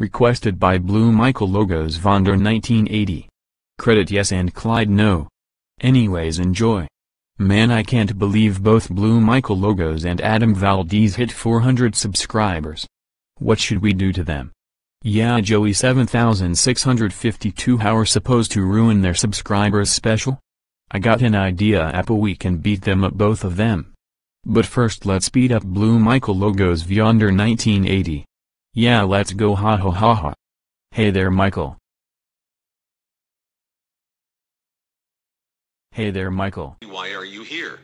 Requested by Blue Michael Logos Vyonder 1980. Credit yes and Clyde no. Anyways enjoy. Man I can't believe both Blue Michael Logos and Adam Valdez hit 400 subscribers. What should we do to them? Yeah Joey 7652 how are supposed to ruin their subscribers special? I got an idea Apple we can beat them up both of them. But first let's speed up Blue Michael Logos Vyonder 1980. Yeah let's go ha ha ha ha. Hey there Michael. Hey there Michael. Why are you here?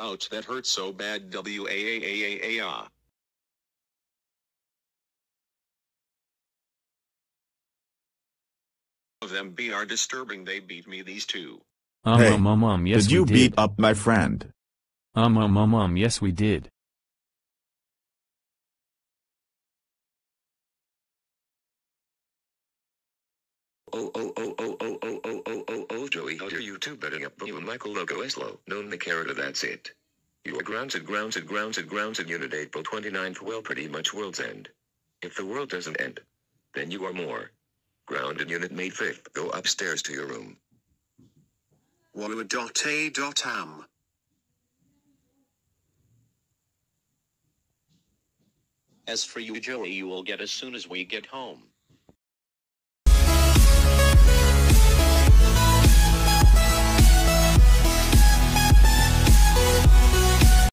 Ouch, that hurts so bad. W Of them be are disturbing. They beat me. These two. Um Hey, um um um yes did we you did. beat up my friend? Um um um um yes we did. Oh oh oh oh oh oh oh oh oh oh Joey how dare you two betting up Blue Michael Logo Eslo, known the character that's it. You are grounded grounded grounded grounded unit April 29th well pretty much world's end. If the world doesn't end, then you are more. Grounded unit May 5th go upstairs to your room. Wallowa.a.am. As for you, Joey, you will get as soon as we get home.